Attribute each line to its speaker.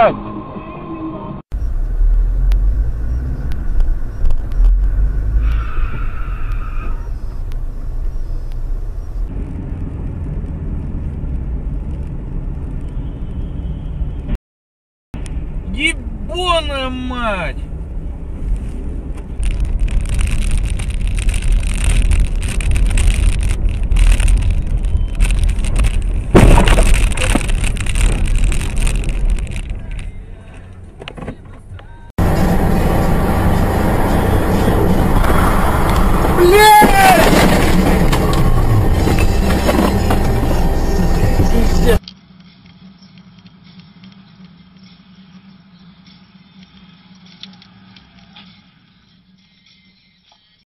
Speaker 1: назад!
Speaker 2: Ебаная мать!